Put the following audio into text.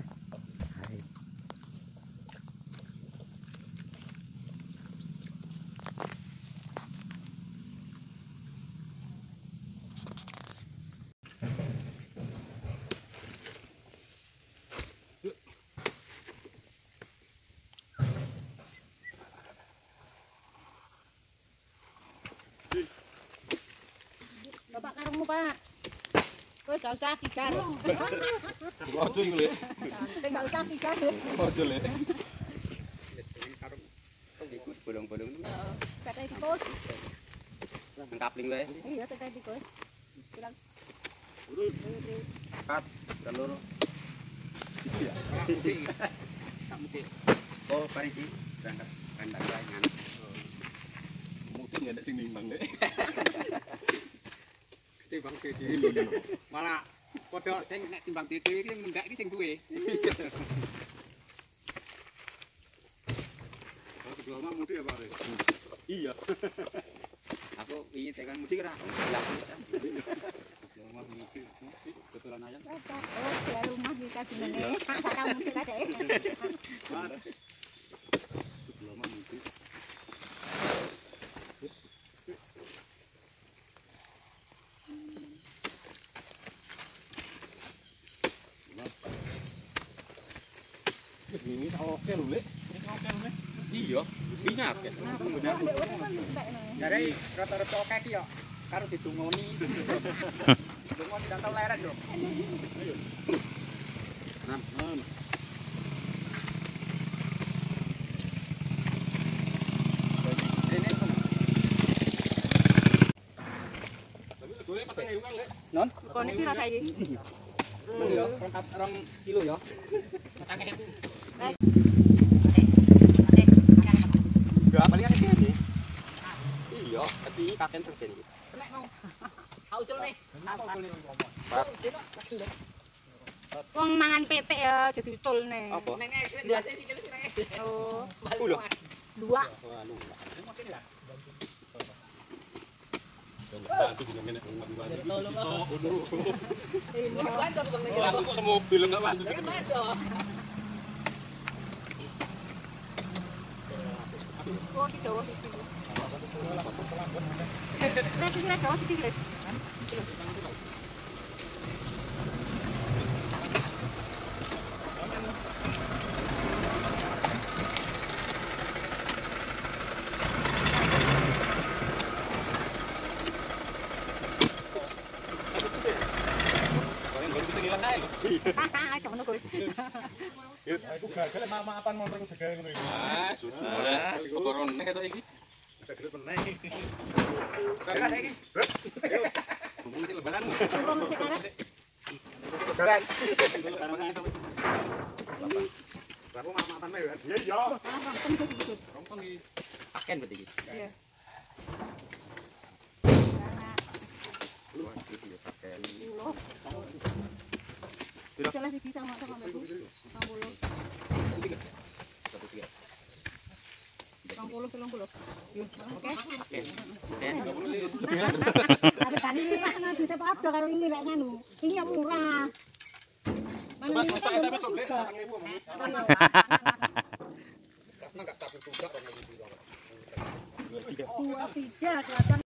khác Đấy. Bapak karung pak. Wes gak usah sigar. Ojo iku lho. Gak usah sigar. Ojo lho. Wes ben karo tenggeku bolong-bolong. Heeh. Kata iki kos. Nang kapling wae. Iya, kata iki kos. Kurang. Urus. Kat, telur. Iya. Tak mesti. Oh, pari iki berangkat kandang lain. Mungkin nek sing nimbang deh. Timbang dhewe. Malah padha sing nek timbang dhewe iki mendak iki sing duwe. Kedua mah mudi ya Pak. Iya. Aku ingin tekan mesti kira. Laku. Kedua mah mudi. Betulan aja. Oh, di rumah kita jenenge. Tak kamu kita ini tak oke lho lek oke lho iya minyak kek benar dari rata-rata oke iki yo karo didungoni didungoni tak leret yo nam nam Non, kok iki rasane iki? Lho ya, 2 kilo ya. Kakek. Enggak, paling ada sini. Iya, tapi kaken terus ini. Wong mangan petek ya jadi. Apa? Oh, Ulo. dua. Mobil enggak bantu. Oh, iki dawa siji. Res. Paling baru bisa Ah, ah, Gus. Aku gagal mama-mapan motor ku gagal ngono iki. Ah, susah. Kok corona to iki. Gelut meneh. Kakak iki. Mungkin lebaran. Sik arek. Lebaran. Aku mama-mapan ya. Iya, iya. Ah, rompong iki. Kaken berarti iki. Iya. Kaken. Puluh. Jelas iki sama sama. Puluh, telung puluh. Oke. Ada tadi ini lek nganu. Ini murah. Mana ini kan